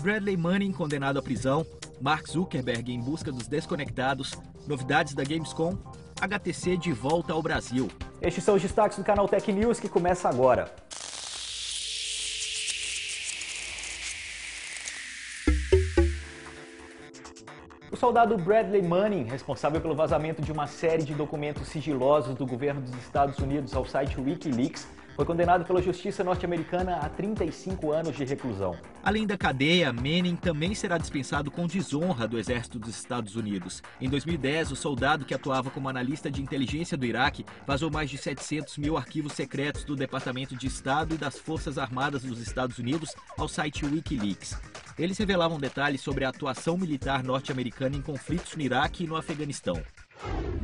Bradley Manning condenado à prisão, Mark Zuckerberg em busca dos desconectados, novidades da Gamescom, HTC de volta ao Brasil. Estes são os destaques do canal Tech News que começa agora. O soldado Bradley Manning, responsável pelo vazamento de uma série de documentos sigilosos do governo dos Estados Unidos ao site Wikileaks, foi condenado pela justiça norte-americana a 35 anos de reclusão. Além da cadeia, Manning também será dispensado com desonra do exército dos Estados Unidos. Em 2010, o soldado que atuava como analista de inteligência do Iraque vazou mais de 700 mil arquivos secretos do Departamento de Estado e das Forças Armadas dos Estados Unidos ao site Wikileaks. Eles revelavam detalhes sobre a atuação militar norte-americana em conflitos no Iraque e no Afeganistão.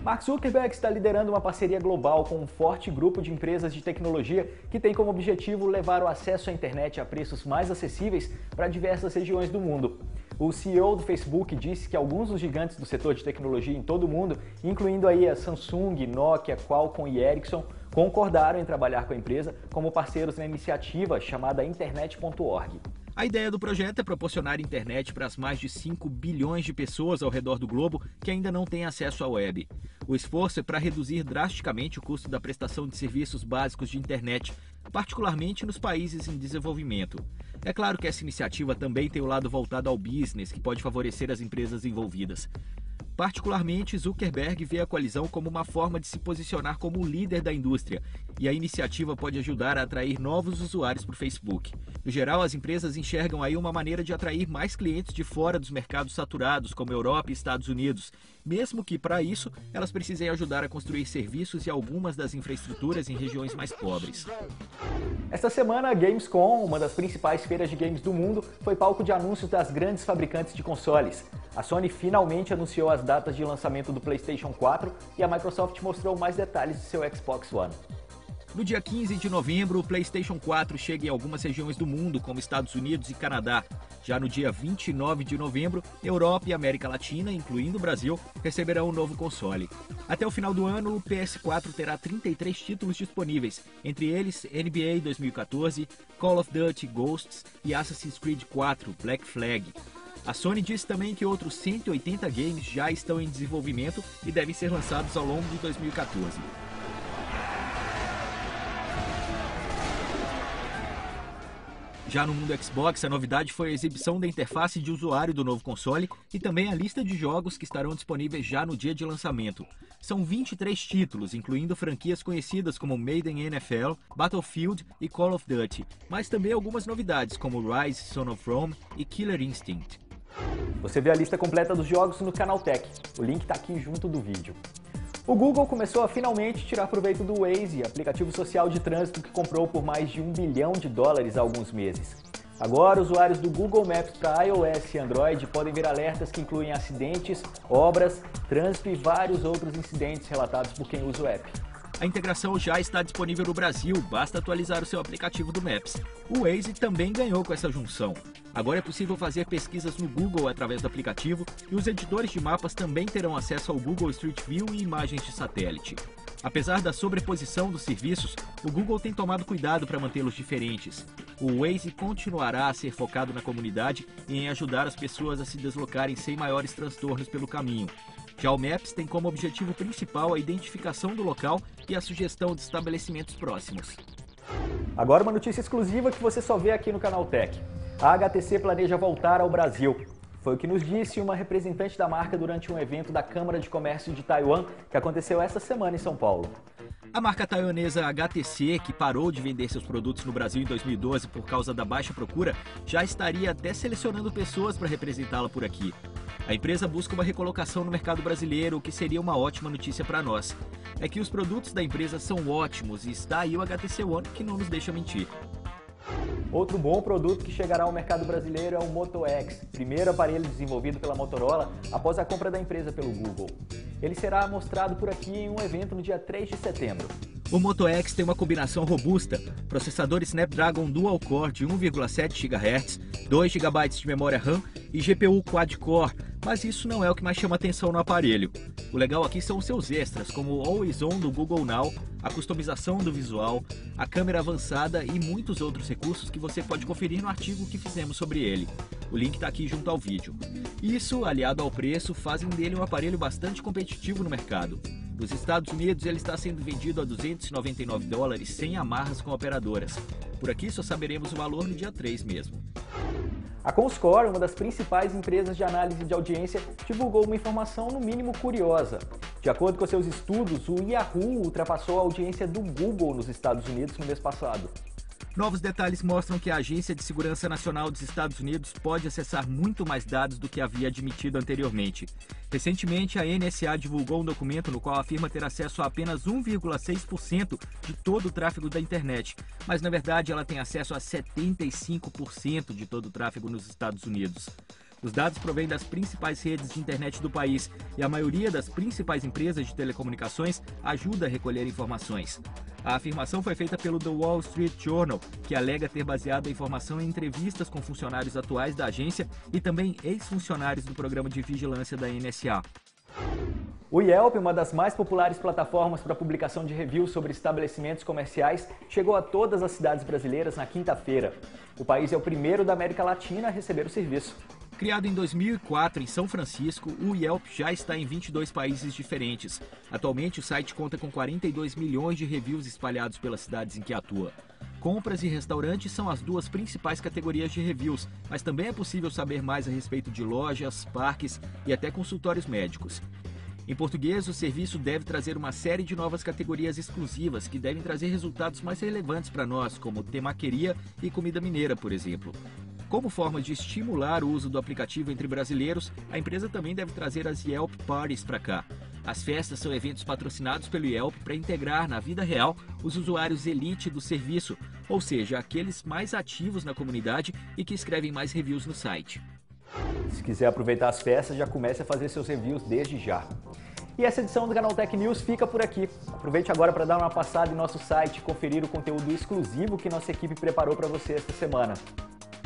Mark Zuckerberg está liderando uma parceria global com um forte grupo de empresas de tecnologia que tem como objetivo levar o acesso à internet a preços mais acessíveis para diversas regiões do mundo. O CEO do Facebook disse que alguns dos gigantes do setor de tecnologia em todo o mundo, incluindo aí a Samsung, Nokia, Qualcomm e Ericsson, concordaram em trabalhar com a empresa como parceiros na iniciativa chamada Internet.org. A ideia do projeto é proporcionar internet para as mais de 5 bilhões de pessoas ao redor do globo que ainda não têm acesso à web. O esforço é para reduzir drasticamente o custo da prestação de serviços básicos de internet, particularmente nos países em desenvolvimento. É claro que essa iniciativa também tem o lado voltado ao business, que pode favorecer as empresas envolvidas. Particularmente, Zuckerberg vê a coalizão como uma forma de se posicionar como líder da indústria, e a iniciativa pode ajudar a atrair novos usuários para o Facebook. No geral, as empresas enxergam aí uma maneira de atrair mais clientes de fora dos mercados saturados, como Europa e Estados Unidos, mesmo que, para isso, elas precisem ajudar a construir serviços e algumas das infraestruturas em regiões mais pobres. Esta semana, a Gamescom, uma das principais feiras de games do mundo, foi palco de anúncios das grandes fabricantes de consoles. A Sony finalmente anunciou as datas de lançamento do PlayStation 4 e a Microsoft mostrou mais detalhes de seu Xbox One. No dia 15 de novembro, o PlayStation 4 chega em algumas regiões do mundo, como Estados Unidos e Canadá. Já no dia 29 de novembro, Europa e América Latina, incluindo o Brasil, receberão o um novo console. Até o final do ano, o PS4 terá 33 títulos disponíveis, entre eles NBA 2014, Call of Duty Ghosts e Assassin's Creed 4 Black Flag. A Sony disse também que outros 180 games já estão em desenvolvimento e devem ser lançados ao longo de 2014. Já no mundo Xbox, a novidade foi a exibição da interface de usuário do novo console e também a lista de jogos que estarão disponíveis já no dia de lançamento. São 23 títulos, incluindo franquias conhecidas como Maiden NFL, Battlefield e Call of Duty, mas também algumas novidades como Rise, Son of Rome e Killer Instinct. Você vê a lista completa dos jogos no Canal Tech. O link está aqui junto do vídeo. O Google começou a finalmente tirar proveito do Waze, aplicativo social de trânsito que comprou por mais de um bilhão de dólares há alguns meses. Agora, usuários do Google Maps para iOS e Android podem ver alertas que incluem acidentes, obras, trânsito e vários outros incidentes relatados por quem usa o app. A integração já está disponível no Brasil, basta atualizar o seu aplicativo do Maps. O Waze também ganhou com essa junção. Agora é possível fazer pesquisas no Google através do aplicativo e os editores de mapas também terão acesso ao Google Street View e imagens de satélite. Apesar da sobreposição dos serviços, o Google tem tomado cuidado para mantê-los diferentes. O Waze continuará a ser focado na comunidade e em ajudar as pessoas a se deslocarem sem maiores transtornos pelo caminho. Já o Maps tem como objetivo principal a identificação do local e a sugestão de estabelecimentos próximos. Agora uma notícia exclusiva que você só vê aqui no Canal Tech. A HTC planeja voltar ao Brasil. Foi o que nos disse uma representante da marca durante um evento da Câmara de Comércio de Taiwan que aconteceu essa semana em São Paulo. A marca taiwanesa HTC, que parou de vender seus produtos no Brasil em 2012 por causa da baixa procura, já estaria até selecionando pessoas para representá-la por aqui. A empresa busca uma recolocação no mercado brasileiro, o que seria uma ótima notícia para nós. É que os produtos da empresa são ótimos e está aí o HTC One que não nos deixa mentir. Outro bom produto que chegará ao mercado brasileiro é o Moto X, primeiro aparelho desenvolvido pela Motorola após a compra da empresa pelo Google. Ele será mostrado por aqui em um evento no dia 3 de setembro. O Moto X tem uma combinação robusta, processador Snapdragon Dual Core de 1,7 GHz, 2 GB de memória RAM e GPU quad-core, mas isso não é o que mais chama atenção no aparelho. O legal aqui são os seus extras, como o Always On do Google Now, a customização do visual, a câmera avançada e muitos outros recursos que você pode conferir no artigo que fizemos sobre ele. O link está aqui junto ao vídeo. Isso, aliado ao preço, fazem dele um aparelho bastante competitivo no mercado. Nos Estados Unidos, ele está sendo vendido a 299 dólares sem amarras com operadoras. Por aqui só saberemos o valor no dia 3 mesmo. A Comscore, uma das principais empresas de análise de audiência, divulgou uma informação no mínimo curiosa. De acordo com seus estudos, o Yahoo ultrapassou a audiência do Google nos Estados Unidos no mês passado. Novos detalhes mostram que a Agência de Segurança Nacional dos Estados Unidos pode acessar muito mais dados do que havia admitido anteriormente. Recentemente, a NSA divulgou um documento no qual afirma ter acesso a apenas 1,6% de todo o tráfego da internet, mas na verdade ela tem acesso a 75% de todo o tráfego nos Estados Unidos. Os dados provêm das principais redes de internet do país e a maioria das principais empresas de telecomunicações ajuda a recolher informações. A afirmação foi feita pelo The Wall Street Journal, que alega ter baseado a informação em entrevistas com funcionários atuais da agência e também ex-funcionários do programa de vigilância da NSA. O Yelp, uma das mais populares plataformas para publicação de reviews sobre estabelecimentos comerciais, chegou a todas as cidades brasileiras na quinta-feira. O país é o primeiro da América Latina a receber o serviço. Criado em 2004 em São Francisco, o Yelp já está em 22 países diferentes. Atualmente, o site conta com 42 milhões de reviews espalhados pelas cidades em que atua. Compras e restaurantes são as duas principais categorias de reviews, mas também é possível saber mais a respeito de lojas, parques e até consultórios médicos. Em português, o serviço deve trazer uma série de novas categorias exclusivas que devem trazer resultados mais relevantes para nós, como temaqueria e comida mineira, por exemplo. Como forma de estimular o uso do aplicativo entre brasileiros, a empresa também deve trazer as Yelp Parties para cá. As festas são eventos patrocinados pelo Yelp para integrar na vida real os usuários elite do serviço, ou seja, aqueles mais ativos na comunidade e que escrevem mais reviews no site. Se quiser aproveitar as festas, já comece a fazer seus reviews desde já. E essa edição do Canal Tech News fica por aqui. Aproveite agora para dar uma passada em nosso site e conferir o conteúdo exclusivo que nossa equipe preparou para você esta semana.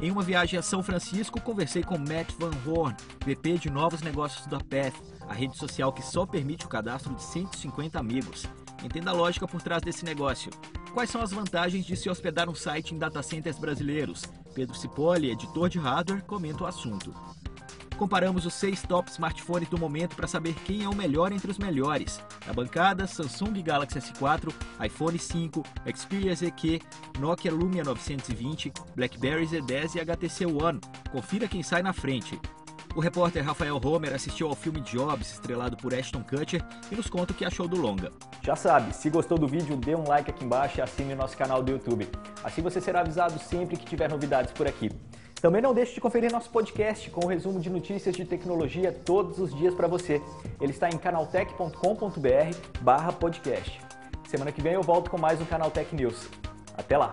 Em uma viagem a São Francisco, conversei com Matt Van Horn, VP de novos negócios da Path, a rede social que só permite o cadastro de 150 amigos. Entenda a lógica por trás desse negócio. Quais são as vantagens de se hospedar um site em data centers brasileiros? Pedro Cipolli, editor de hardware, comenta o assunto. Comparamos os seis top smartphones do momento para saber quem é o melhor entre os melhores. Na bancada, Samsung Galaxy S4, iPhone 5, Xperia ZQ, Nokia Lumia 920, BlackBerry Z10 e HTC One. Confira quem sai na frente. O repórter Rafael Homer assistiu ao filme Jobs, estrelado por Ashton Kutcher, e nos conta o que achou do longa. Já sabe, se gostou do vídeo, dê um like aqui embaixo e assine o nosso canal do YouTube. Assim você será avisado sempre que tiver novidades por aqui. Também não deixe de conferir nosso podcast com o um resumo de notícias de tecnologia todos os dias para você. Ele está em canaltech.com.br barra podcast. Semana que vem eu volto com mais um Canaltech News. Até lá!